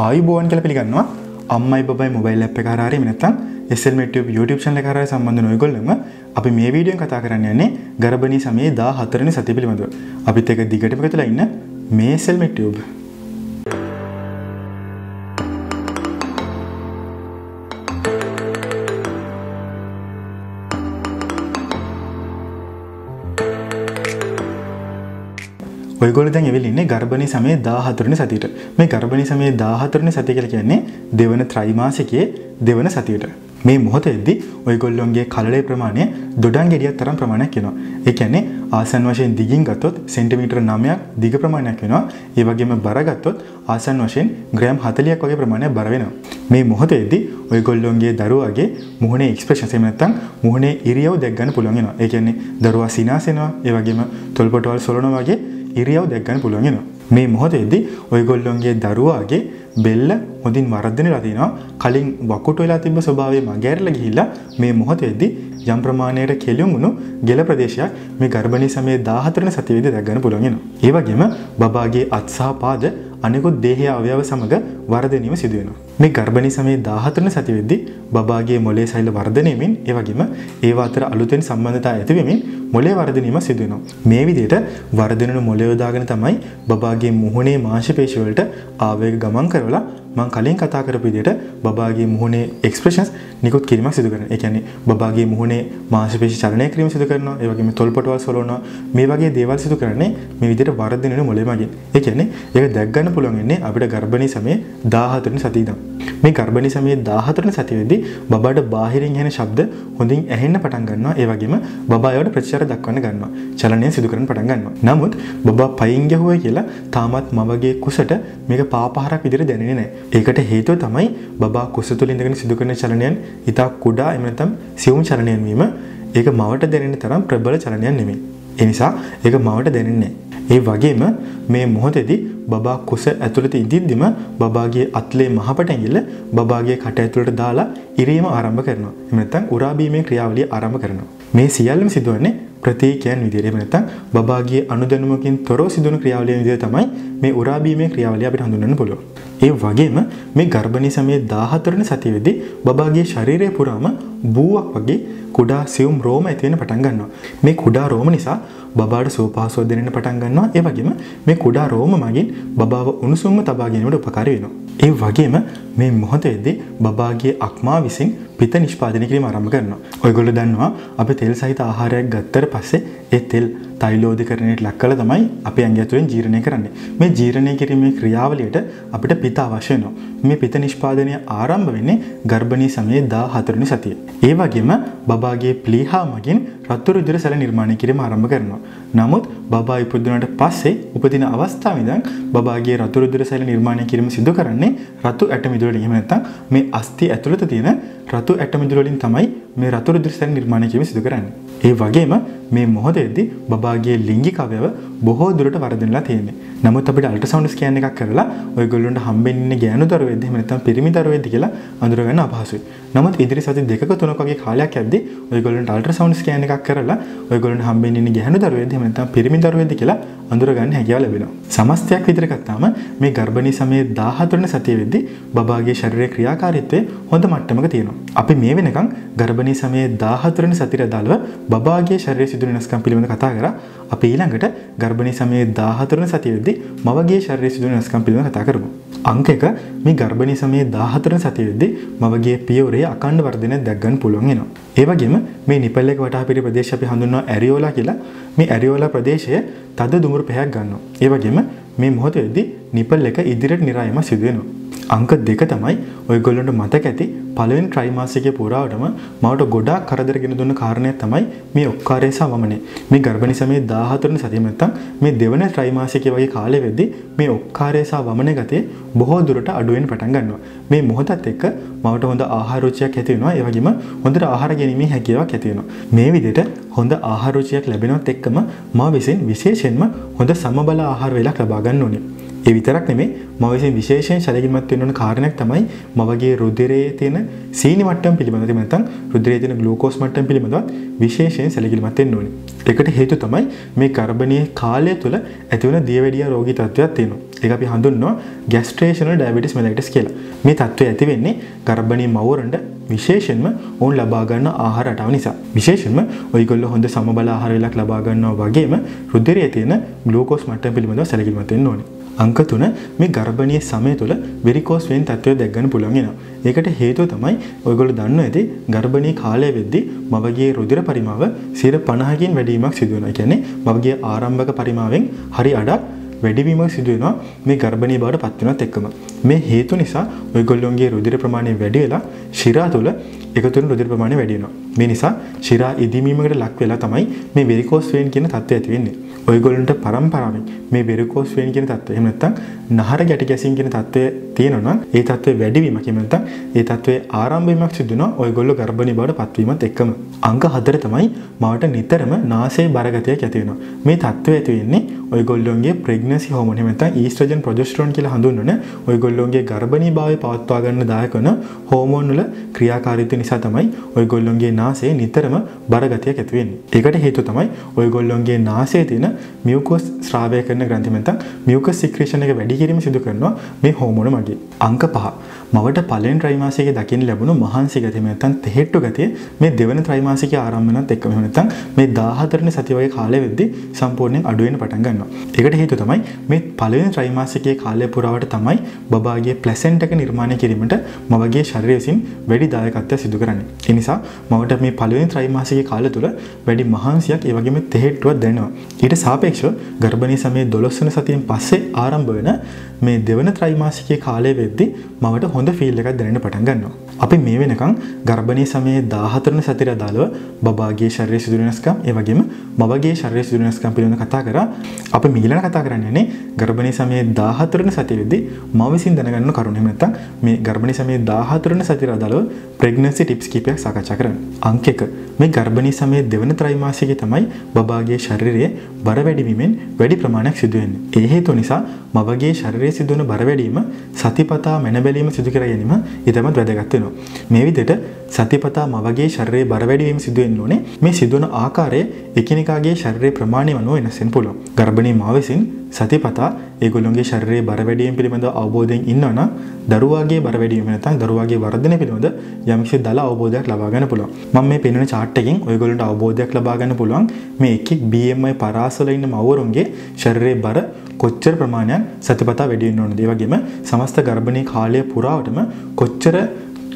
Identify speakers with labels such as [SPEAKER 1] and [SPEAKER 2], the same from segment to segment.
[SPEAKER 1] ආයුබෝවන් කියලා පිළිගන්නවා අම්මයි බබයි මොබයිල් ඇප් එක හරහා හරි නැත්නම් SLMTube YouTube channel එක හරහා සම්බන්ධ නොයගොල්ලම අපි මේ වීඩියෝෙන් කතා කරන්න යන්නේ ගර්භණී සමයේ 14 වෙනි සතිය පිළිබඳව. අපිත් එක දිගටම එකතුලා ඉන්න මේ SLMTube. ඔයගොල්ලෝ දැන් ඇවිල්ලා ඉන්නේ ගර්භණී සමයේ 14 වෙනි සතියට. මේ ගර්භණී සමයේ 14 වෙනි සතිය කියලා කියන්නේ දෙවන ත්‍රයිමාසිකයේ දෙවන සතියට. මේ මොහොතේදී ඔයගොල්ලොන්ගේ කලලේ ප්‍රමාණය දොඩම් ගෙඩියක් තරම් ප්‍රමාණයක් වෙනවා. ඒ කියන්නේ ආසන්න වශයෙන් දිගින් ගත්තොත් සෙන්ටිමීටර 9ක් දිග ප්‍රමාණයක් වෙනවා. ඒ වගේම බර ගත්තොත් ආසන්න වශයෙන් ග්‍රෑම් 40ක් වගේ ප්‍රමාණයක් බර වෙනවා. මේ මොහොතේදී ඔයගොල්ලොන්ගේ දරුවාගේ මුහුණේ එක්ස්ප්‍රෙෂන්ස් එහෙම නැත්නම් මුහුණේ ඉරියව් දැක් ගන්න පුළුවන් වෙනවා. ඒ කියන්නේ දරුවා සිනාසෙනවා, ඒ වගේම තොල්පොටවල් සොලනවා වගේ ඉරියව් දැක් ගන්න පුළුවන් වෙනවා. මේ මොහොතේදී ඔයගොල්ලොන්ගේ දරුවාගේ බෙල්ල හොඳින් වර්ධනය වෙලා තිනවා. කලින් වකුටු වෙලා තිබ්බ ස්වභාවය මගහැරලා ගිහිල්ලා මේ මොහොතේදී යම් ප්‍රමාණයකට කෙලියුම් වුණු ගෙල ප්‍රදේශයක් මේ ගර්භණී සමයේ 14 වෙනි සතියේදී දැක් ගන්න පුළුවන් වෙනවා. ඒ වගේම බබාගේ අත් සහ පාද අනිකුත් දේහය අවයව සමග වර්ධනීව සිදු වෙනවා. මේ ගර්භණී සමයේ 14 වෙනි සතියේදී බබාගේ මොළයේ සෛල වර්ධනයමින් ඒ වගේම ඒව අතර අලුතෙන් සම්බන්ධතා ඇති වෙමින් මොළයේ වර්ධනීම සිදු වෙනවා. මේ විදිහට වර්ධනන මොළය යොදාගෙන තමයි බබාගේ මුහුණේ මාංශපේශි වලට ආවේග ගමන් කරවලා මම කලින් කතා කරපු විදිහට බබාගේ මුහුණේ එක්ස්ප්‍රෙෂන්ස් නිකුත් කිරීමක් සිදු කරනවා. ඒ කියන්නේ බබාගේ මුහුණේ මාංශපේශි චලනය කිරීම සිදු කරනවා. ඒ වගේම තොල්පොටවල් සොලවනවා. මේ වගේ දේවල් සිදු කරන්නේ මේ විදිහට වර්ධනන වෙන මොළය මගින්. ඒ කියන්නේ ඒක දැක් ගන්න පුළුවන් වෙන්නේ අපිට ගර්භණී සමයේ 14 වෙනි සතිය ඉඳන්. මේ ගර්භණී සමයේ 14 වෙනි සතියේදී බබාට බාහිරින් එන ශබ්ද හොඳින් ඇහෙන්න පටන් ගන්නවා. ඒ වගේම බබා ඒවට ප්‍රතිචාර දක්වන්න ගන්නවා. චලනය සිදු කරන්න පටන් ගන්නවා. නමුත් බබා පයින් ගැහුවා කියලා තාමත් මවගේ කුසට මේක පාපහරක් විදිහට දැනෙන්නේ නැහැ. ඒකට හේතුව තමයි බබා කුස තුළ ඉඳගෙන සිදු කරන චලනයන් ඉතා කුඩා එහෙම නැත්නම් සියුම් චලනයන් වීම. ඒක මවට දැනෙන තරම් ප්‍රබල චලනයක් නෙමෙයි. ඒ නිසා ඒක මවට දැනෙන්නේ ඒ වගේම මේ මොහොතේදී බබා කුස ඇතුළත ඉඳිද්දිම බබාගේ අත්ලේ මහපට ඇඟිල්ල බබාගේ කට ඇතුළට දාලා ඉරීම ආරම්භ කරනවා. එහෙම නැත්නම් උරා බීමේ ක්‍රියාවලිය ආරම්භ කරනවා. මේ සියල්ලම සිදුවන්නේ ප්‍රතික්‍රියාන් විදිහට. එහෙම නැත්නම් බබාගේ අනුදැනුමකින් තොරව සිදුවන ක්‍රියාවලිය විදිහට තමයි මේ උරා බීමේ ක්‍රියාවලිය අපිට හඳුන්වන්න පුළුවන්. ඒ වගේම මේ ගර්භණී සමයේ 14 වෙනි සතියේදී බබාගේ ශරීරය පුරාම බූවක් වගේ කුඩා සියුම් රෝම ඇති වෙන පටන් ගන්නවා. මේ කුඩා රෝම නිසා බබාට සුවපහසුව දැනෙන්න පටන් ගන්නවා. ඒ වගේම මේ කුඩා රෝම මගින් බබාව උණුසුම්ව තබා ගැනීමට උපකාරී වෙනවා. ඒ වගේම මේ මොහොතේදී බබාගේ අක්මා විසින් පිත නිෂ්පාදනය කිරීම ආරම්භ කරනවා. ඔයගොල්ලෝ දන්නවා අපි තෙල් සහිත ආහාරයක් ගත්තට පස්සේ ඒ තෙල් තෛලෝදීකරණයට ලක් කළා තමයි අපේ ඇඟ ඇතුලෙන් ජීර්ණය කරන්නේ. මේ ජීර්ණය කිරීමේ ක්‍රියාවලියට අපිට පිත අවශ්‍ය වෙනවා. මේ පිත නිෂ්පාදනය ආරම්භ වෙන්නේ ගර්භණී සමයේ 14 වෙනි සතියේ. ඒ වගේම බබාගේ ප්ලීහා මගින් රතු රුධිර සැල නිර්මාණය කිරීම ආරම්භ කරනවා. නමුත් බබා ඉපදුනට පස්සේ උපදින අවස්ථාව ඉඳන් බබාගේ රතු රුධිර සැල නිර්මාණය කිරීම සිදු කරන්නේ රතු ඇට මිදුල වලින්. එහෙම නැත්නම් මේ අස්ථි ඇතුළත තියෙන රතු ඇට මිදුල වලින් තමයි මේ රතු රුධිර සැල නිර්මාණය කිරීම සිදු කරන්නේ. ඒ වගේම මේ මොහොතේදී බබාගේ ලිංගික අවයව බොහෝ දුරට වර්ධනලා තියෙන්නේ. නමුත් අපිට අල්ට්‍රාසවුන්ඩ් ස්කෑන් එකක් කරලා ඔයගොල්ලන්ට හම්බෙන්න ඉන්නේ ගෑනු දරුවෙක්ද එහෙම නැත්නම් පිරිමි දරුවෙක්ද කියලා අඳුරගන්න අපහසුයි. නමුත් ඉදිරි සති දෙකක තුනක වගේ කාලයක් යද්දී ඔයගොල්ලන්ට අල්ට්‍රාසවුන්ඩ් ස්කෑන් එකක් කරලා ඔයගොල්ලන්ට හම්බෙන්න ඉන්නේ ගෑනු දරුවෙක්ද එහෙම නැත්නම් පිරිමි දරුවෙක්ද කියලා අඳුරගන්න හැකියාව ලැබෙනවා. සමස්තයක් විදිහට ගත්තාම මේ ගර්භණී සමයේ 14 වෙනි සතියේදී බබාගේ ශරීරයේ ක්‍රියාකාරීත්වය හොඳ මට්ටමක තියෙනවා. අපි මේ වෙනකන් ගර්භණී සමයේ 14 වෙනි සතියට අදාළව බබාගේ ශරීරයේ සිදුවන වෙනස්කම් පිළිබඳව කතා කරා. අපි ඊළඟට ගර්භණී සමයේ 14 වෙනි සතියේදී මවගේ ශරීරයේ සිදුවන වෙනස්කම් පිළිබඳව කතා කරමු. අංක 1 මේ ගර්භණී සමයේ 14 වෙනි සතියේදී මවගේ පියවරේ අකණ්ඩ වර්ධනයක් දැක් ගන්න පුළුවන් වෙනවා. ඒ වගේම මේ නිපල් එක වටා පිරි ප්‍රදේශය අපි හඳුන්වනවා ඇරියෝලා කියලා. මේ ඇරියෝලා ප්‍රදේශය තද දුමුරු පැහැයක් ගන්නවා. ඒ වගේම මේ මොහොතේදී නිපල් එක ඉදිරියට නිරායම සිදු වෙනවා. අංක දෙක තමයි ඔයගොල්ලන්ට මතක ඇති පළවෙනි ත්‍රිමාසිකයේ පුරාවටම මවට ගොඩාක් කරදර ගෙන දුන්න කාරණයක් තමයි මේ ඔක්කාරය සහ වමනය. මේ ගර්භණී සමයේ 14 වෙනි සතිය නැත්තම් මේ දෙවන ත්‍රිමාසිකයේ වගේ කාලෙ වෙද්දී මේ ඔක්කාරය සහ වමනය ගතිය බොහෝ දුරට අඩු වෙන්න පටන් ගන්නවා. මේ මොහොතත් එක්ක මවට හොඳ ආහාර රුචියක් ඇති වෙනවා. ඒ වගේම හොඳට ආහාර ගැනීමේ හැකියාවක් ඇති වෙනවා. මේ විදිහට හොඳ ආහාර රුචියක් ලැබෙනවත් එක්කම මා විසින් විශේෂයෙන්ම හොඳ සමබල ආහාර වේලක් ලබා ගන්න ඕනේ. ඒ විතරක් නෙමෙයි මව විසින් විශේෂයෙන් සැලකිලිමත් වෙන්න ඕන කාරණයක් තමයි මවගේ රුධිරයේ තියෙන සීනි මට්ටම පිළිබඳව එහෙම නැත්නම් රුධිරයේ තියෙන ග්ලූකෝස් මට්ටම පිළිබඳව විශේෂයෙන් සැලකිලිමත් වෙන්න ඕනේ. ඒකට හේතුව තමයි මේ ගර්භණී කාලය තුළ ඇතිවන දියවැඩියා රෝගී තත්ත්වයක් තියෙනවා. ඒක අපි හඳුන්වනවා ගෑස්ට්‍රේෂනල් ඩයබටිස් මෙලයිටස් කියලා. මේ තත්ත්වය ඇති වෙන්නේ ගර්භණී මව්වරන්ට විශේෂයෙන්ම ඔවුන් ලබා ගන්න ආහාර රටාව නිසා. විශේෂයෙන්ම ඔයගොල්ලෝ හොඳ සමබල ආහාර වේලක් ලබා ගන්නවා වගේම රුධිරයේ තියෙන ග්ලූකෝස් මට්ටම පිළිබඳව සැලකිලිමත් වෙන්න ඕනේ. අංක 3 මේ ගර්භණීය සමය තුළ වෙරිකෝස් වෙන් තත්ත්වය දැක් ගන්න පුළුවන් වෙනවා. ඒකට හේතුව තමයි ඔයගොල්ලෝ දන්නවා ඇති ගර්භණී කාලය වෙද්දී මවගේ රුධිර පරිමාව 50කින් වැඩිවීමක් සිදු වෙනවා. ඒ කියන්නේ මවගේ ආරම්භක පරිමාවෙන් හරි අඩක් වැඩිවීමක් සිදු වෙනවා මේ ගර්භණී බවට පත් වෙනත් එක්කම. මේ හේතු නිසා ඔයගොල්ලොන්ගේ රුධිර ප්‍රමාණය වැඩි වෙලා ශිරා තුළ එකතු වෙන රුධිර ප්‍රමාණය වැඩි වෙනවා. මේ නිසා ශිරා ඉදීමීමකට ලක් වෙලා තමයි මේ වෙරිකෝස් වෙන් කියන තත්ත්වය ඇති වෙන්නේ. ඔයගොල්ලන්ට පරම්පරාවෙන් මේ වෙරිකෝස් වෙන් කියන තත්ත්වය එහෙම නැත්නම් නහර ගැටි ගැසීම් කියන තත්ත්වය තියෙනවා නම් ඒ තත්ත්වය වැඩිවීමක් එහෙම නැත්නම් ඒ තත්ත්වයේ ආරම්භයමක් සිදු වෙනවා ඔයගොල්ලෝ ගර්භණී බවට පත්වීමත් එක්කම. අංක 4 තමයි මවට නිතරම නාසයේ බරගතියක් ඇති වෙනවා. මේ තත්ත්වය ඇති වෙන්නේ ඔයගොල්ලොන්ගේ ප්‍රෙග්නන්සි හෝමෝන් එහෙම නැත්නම් ඊස්ට්‍රජන් ප්‍රොජෙස්ටරෝන් කියලා හඳුන්වන ඔයගොල්ලොන්ගේ ගර්භණී භාවය පවත්වා ගන්න දායක වන හෝමෝන් වල ක්‍රියාකාරීත්වය නිසා තමයි ඔයගොල්ලොන්ගේ නාසයේ නිතරම බරගතියක් ඇති වෙන්නේ. ඒකට හේතුව තමයි ඔයගොල්ලොන්ගේ නාසයේ තියෙන මියුකස් ස්‍රාවය කරන ග්‍රන්ථි නැත්නම් මියුකස් සික්‍රේෂන් එක වැඩි කිරීම සිදු කරනවා මේ හෝමෝන මගින්. අංක 5. මවට පළවෙනි ත්‍රිමාසිකයේ දකින්න ලැබුණු මහන්සි ගතිය නැත්නම් තෙහෙට්ටු ගතිය මේ දෙවන ත්‍රිමාසිකයේ ආරම්භනත් එක්කම එහෙම නැත්නම් මේ 14 වෙනි සති වගේ කාලය වෙද්දී සම්පූර්ණයෙන් අඩු වෙන්න පටන් ගන්නවා. ඒකට හේතුව තමයි මේ පළවෙනි ත්‍රිමාසිකයේ කාලය පුරාවට තමයි බබාගේ ප්ලැසෙන්ට් එක නිර්මාණය කිරීමට මවගේ ශරීරය විසින් වැඩි දායකත්වයක් සිදු කරන්නේ. ඒ නිසා මවට මේ පළවෙනි ත්‍රිමාසිකයේ කාලය තුල වැඩි මහන්සියක් ඒ වගේම තෙහෙට්ටුවක් දැනෙනවා. ඊට සාපේක්ෂව ගර්භණී සමයේ 12 වෙනි සතියෙන් පස්සේ ආරම්භ වෙන මේ දෙවන ත්‍රයිමාසිකයේ කාලය වෙද්දී මවට හොඳ ෆීල් එකක් දැනෙන්න පටන් ගන්නවා. අපි මේ වෙනකන් ගර්භණී සමයේ 14 වෙනි සතියට අදාළව බබාගේ ශරීර සිදු වෙනස්කම් ඒ වගේම මවගේ ශරීර සිදු වෙනස්කම් පිළිබඳව කතා කරා. අපි මීළඟ කතා කරන්නේ ගර්භණී සමයේ 14 වෙනි සතියේදී මව විසින් දැනගන්න කරුණු. එහෙම නැත්නම් මේ ගර්භණී සමයේ 14 වෙනි සතියට අදාළව ප්‍රෙග්නන්සි ටිප්ස් කීපයක් සාකච්ඡා කරන්න. අංක 1 මේ ගර්භණී සමයේ දෙවන ත්‍රයිමාසිකයේ තමයි බබාගේ ශරීරයේ බර වැඩිවීමෙන් වැඩි ප්‍රමාණයක් සිදු වෙන්නේ. ඒ හේතුව නිසා මවගේ ශරීරයේ සිදුවන බර වැඩිවීම සතිපතා මැන බැලීම සිදු කර ගැනීම ඊටමත් වැදගත් වෙනවා. මේ විදිහට සතිපතා මවගේ ශරීරයේ බර වැඩිවීම සිදු වෙන්න ඕනේ. මේ සිදුවන ආකාරය එකිනෙකාගේ ශරීරයේ ප්‍රමාණය අනුව වෙනස් වෙන්න පුළුවන්. ගර්භණී මව විසින් සතිපතා ඒගොල්ලොන්ගේ ශරීරයේ බර වැඩිවීම පිළිබඳව අවබෝධයෙන් ඉන්නවා නම් දරුවාගේ බර වැඩිවීම නැත්නම් දරුවාගේ වර්ධනය පිළිබඳ යම්කිසි දල අවබෝධයක් ලබා ගන්න පුළුවන්. මම මේ පෙන්වන chart එකෙන් ඔයගොල්ලන්ට අවබෝධයක් ලබා ගන්න පුළුවන් මේ එක් එක් BMI පරාසවල ඉන්න මව්වරුන්ගේ ශරීරයේ බර කොච්චර ප්‍රමාණයක් සතිපතා වැඩි වෙන්න ඕනද? ඒ වගේම සමස්ත ගර්භණී කාලය පුරාවටම කොච්චර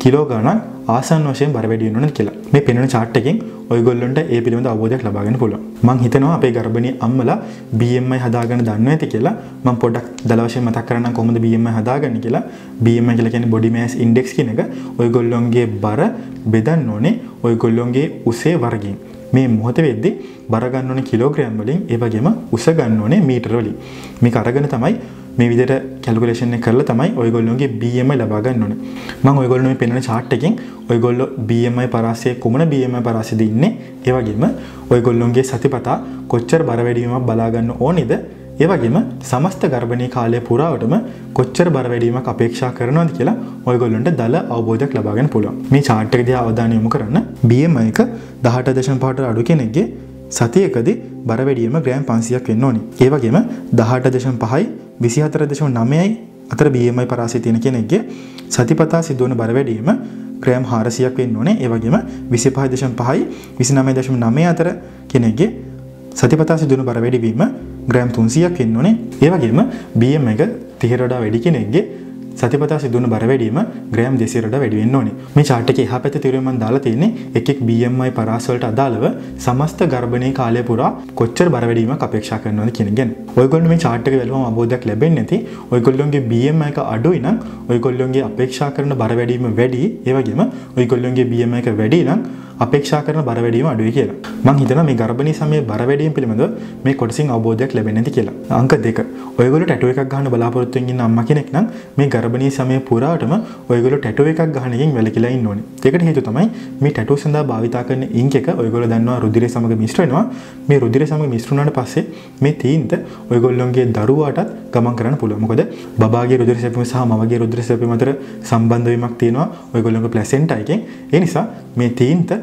[SPEAKER 1] කිලෝ ගණන් ආසන්න වශයෙන් බර වැඩි වෙන්න ඕනද කියලා. මේ පෙන්වන chart එකෙන් ඔයගොල්ලන්ට ඒ පිළිබඳ අවබෝධයක් ලබා ගන්න පුළුවන්. මම හිතනවා අපේ ගර්භණී අම්මලා BMI හදාගන්න දන්නවා ඇති කියලා. මම පොඩ්ඩක් දල වශයෙන් මතක් කරන්නම් කොහොමද BMI හදාගන්නේ කියලා. BMI කියලා කියන්නේ body mass index කියන එක ඔයගොල්ලොන්ගේ බර බෙදන්න ඕනේ ඔයගොල්ලොන්ගේ උසේ වර්ගයෙන්. මේ මොහොත වෙද්දී බර ගන්න ඕනේ කිලෝග්‍රෑම් වලින් ඒ වගේම උස ගන්න ඕනේ මීටර වලින්. මේක අරගෙන තමයි මේ විදිහට කැල්කුලේෂන් එක කරලා තමයි ඔයගොල්ලෝගේ BMI ලබා ගන්න ඕනේ. මම ඔයගොල්ලෝ මේ පෙන්වන chart එකෙන් ඔයගොල්ලෝ BMI පරාසයේ කුමන BMI පරාසයේද ඉන්නේ? ඒ වගේම ඔයගොල්ලෝගේ සතිපතා කොච්චර බර වැඩිවීමක් බලා ගන්න ඕනේද? ඒ වගේම සමස්ත ගර්භණී කාලය පුරාවටම කොච්චර බර වැඩිවීමක් අපේක්ෂා කරනවද කියලා ඔයගොල්ලන්ට දල අවබෝධයක් ලබා ගන්න පුළුවන්. මේ chart එක දිහා අවධානය යොමු කරන්න. BMI එක 18.5ට අඩු කෙනෙක්ගේ සතියකදී බර වැඩිවීම ග්‍රෑම් 500ක් වෙන්න ඕනි. ඒ වගේම 18.5යි 24.9යි අතර BMI පරාසය තියෙන කෙනෙක්ගේ සතිපතා සිදුවන බර වැඩිවීම ග්‍රෑම් 400ක් වෙන්න ඕනේ. ඒ වගේම 25.5යි 29.9 අතර කෙනෙක්ගේ සතිපතා සිදුවන බර වැඩිවීම ග්‍රෑම් 300ක් වෙන්න ඕනේ. ඒ වගේම BM එක 30ට වඩා වැඩි කෙනෙක්ගේ සතිපතා සිදුවන බර වැඩිවීම ග්‍රෑම් 200ට වඩා වැඩි වෙන්න ඕනේ. මේ chart එකේ එහා පැත්තේ තීරුවෙන් මම දාලා තියෙන්නේ එක් එක් BMI පරාස වලට අදාළව සමස්ත ගර්භණී කාලය පුරා කොච්චර බර වැඩිවීමක් අපේක්ෂා කරනවද කියන ගැන. ඔයගොල්ලෝ මේ chart එක බලුවම අවබෝධයක් ලැබෙන්නේ නැති ඔයගොල්ලෝගේ BMI එක අඩුයි නම් ඔයගොල්ලෝගේ අපේක්ෂා කරන බර වැඩිවීම වැඩි. ඒ වගේම ඔයගොල්ලෝගේ BMI එක වැඩි නම් අපේක්ෂා කරන බර වැඩිම අඩුයි කියලා. මං හිතනවා මේ ගර්භණී සමයේ බර වැඩිම පිළිබඳව මේ කොටසින් අවබෝධයක් ලැබෙන්නේ නැති කියලා. අංක 2. ඔයගොල්ලෝ ටැටු එකක් ගන්න බලාපොරොත්තු වෙන ඉන්න අම්මා කෙනෙක් නම් මේ ගර්භණී සමයේ පුරාටම ඔයගොල්ලෝ ටැටු එකක් ගන්න එකෙන් වැළකීලා ඉන්න ඕනේ. ඒකට හේතුව තමයි මේ ටැටු සඳහා භාවිතා කරන ඉන්ක් එක ඔයගොල්ලෝ දන්නවා රුධිරය සමග මිශ්‍ර වෙනවා. මේ රුධිරය සමග මිශ්‍ර වුණාට පස්සේ මේ තීන්ත ඔයගොල්ලොන්ගේ දරුවාටත් ගමන් කරන්න පුළුවන්. මොකද බබාගේ රුධිර සැපීම සහ මවගේ රුධිර සැපීම අතර සම්බන්ධ වීමක් තියෙනවා ඔයගොල්ලොන්ගේ ප්ලැසෙන්ටා එකෙන්. ඒ නිසා මේ තීන්ත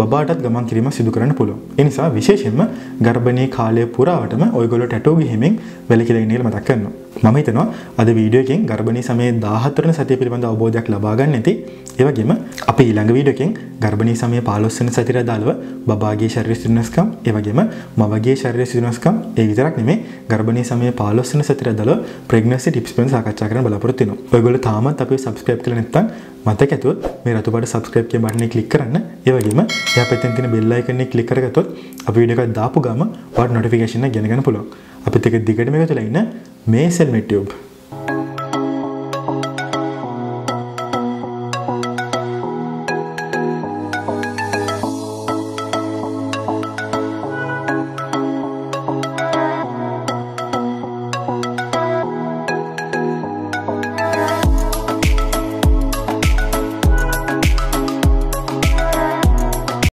[SPEAKER 1] බබාටත් ගමන් කිරීමක් සිදු කරන්න පුළුවන්. ඒ නිසා විශේෂයෙන්ම ගර්භණී කාලය පුරාවටම ඔයගොල්ලෝ ටැටෝ ගිහිමින් වැළකීලා ඉන්න කියලා මතක් කරනවා. මම හිතනවා අද වීඩියෝ එකෙන් ගර්භණී සමයේ 14 වෙනි සතිය පිළිබඳ අවබෝධයක් ලබා ගන්න ඇති. ඒ වගේම අපි ඊළඟ වීඩියෝ එකෙන් ගර්භණී සමයේ 15 වෙනි සතියට අදාළව බබාගේ ශරීර සිදුනස්කම්, ඒ වගේම මවගේ ශරීර සිදුනස්කම්, ඒ විතරක් නෙමෙයි ගර්භණී සමයේ 15 වෙනි සතියට අදාළව ප්‍රෙග්නන්සි ටිප්ස් ගැන සාකච්ඡා කරන්න බලාපොරොත්තු වෙනවා. ඔයගොල්ලෝ තාමත් අපිව සබ්ස්ක්‍රයිබ් කරලා නැත්නම් මතක ඇතුව මේ රතු පාට සබස්ක්‍රයිබ් කියන බටනේ ක්ලික් කරන්න. ඒ වගේම එහා පැත්තෙන් තියෙන බෙල් අයිකන් එක ක්ලික් කරගත්තොත් අපි වීඩියෝ එකක් දාපු ගම ඔයාලට නොටිෆිකේෂන් එක ගෙන ගන්න පුළුවන්. අපිත් එක්ක දිගටම එකතු වෙලා ඉන්න මේ සෙල් මෙට්ටියුබ්